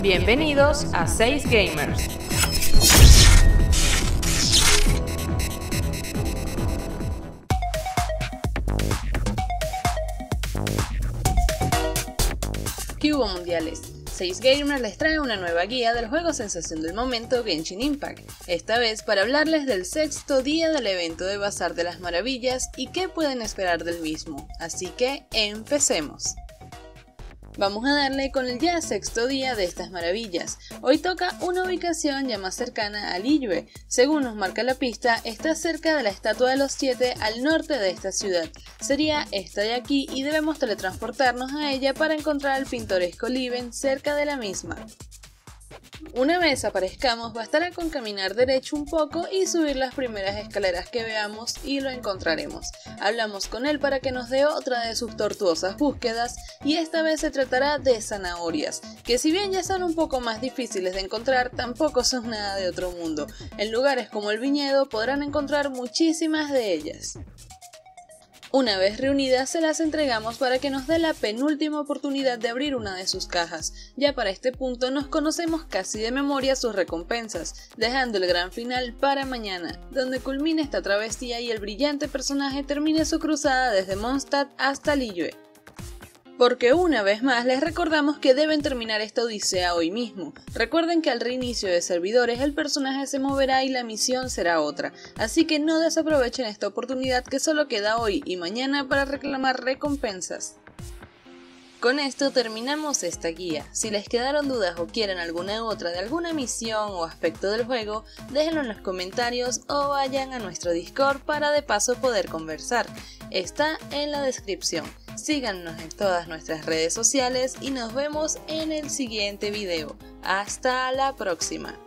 Bienvenidos a 6 Gamers. ¿Qué hubo mundiales? 6 Gamers les trae una nueva guía del juego sensación del momento Genshin Impact, esta vez para hablarles del sexto día del evento de Bazar de las Maravillas y qué pueden esperar del mismo, así que empecemos. Vamos a darle con el ya sexto día de estas maravillas. Hoy toca una ubicación ya más cercana a Liyue. Según nos marca la pista, está cerca de la Estatua de los Siete al norte de esta ciudad. Sería esta de aquí y debemos teletransportarnos a ella para encontrar al pintoresco Liven cerca de la misma. Una vez aparezcamos bastará con caminar derecho un poco y subir las primeras escaleras que veamos y lo encontraremos. Hablamos con él para que nos dé otra de sus tortuosas búsquedas y esta vez se tratará de zanahorias, que si bien ya son un poco más difíciles de encontrar, tampoco son nada de otro mundo. En lugares como el viñedo podrán encontrar muchísimas de ellas. Una vez reunidas se las entregamos para que nos dé la penúltima oportunidad de abrir una de sus cajas. Ya para este punto nos conocemos casi de memoria sus recompensas, dejando el gran final para mañana, donde culmine esta travesía y el brillante personaje termine su cruzada desde Mondstadt hasta Liyue porque una vez más les recordamos que deben terminar esta odisea hoy mismo. Recuerden que al reinicio de servidores el personaje se moverá y la misión será otra, así que no desaprovechen esta oportunidad que solo queda hoy y mañana para reclamar recompensas. Con esto terminamos esta guía. Si les quedaron dudas o quieren alguna otra de alguna misión o aspecto del juego, déjenlo en los comentarios o vayan a nuestro Discord para de paso poder conversar. Está en la descripción. Síganos en todas nuestras redes sociales y nos vemos en el siguiente video. Hasta la próxima.